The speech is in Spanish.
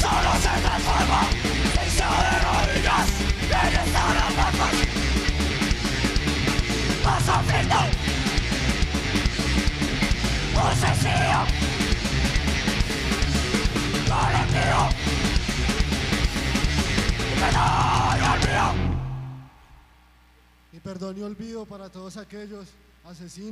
solo se transforma y se de rodillas en esta rampas Vas sufriendo un suicidio colectivo. Y perdón y olvido y perdón y olvido para todos aquellos asesinos